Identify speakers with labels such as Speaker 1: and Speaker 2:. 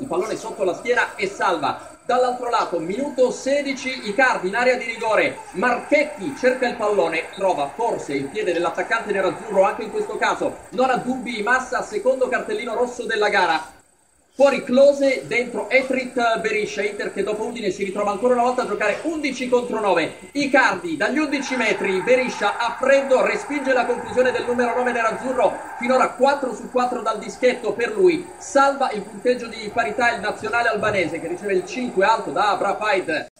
Speaker 1: il pallone sotto la schiena e salva. Dall'altro lato, minuto 16, Icardi in area di rigore. Marchetti cerca il pallone, trova forse il piede dell'attaccante nerazzurro anche in questo caso. Non ha dubbi, Massa, secondo cartellino rosso della gara. Fuori Close, dentro Etrit Beriscia, Inter che dopo Udine si ritrova ancora una volta a giocare 11 contro 9. Icardi dagli 11 metri, Beriscia a freddo, respinge la conclusione del numero 9 nerazzurro, finora 4 su 4 dal dischetto per lui. Salva il punteggio di parità il nazionale albanese che riceve il 5 alto da Abrapaid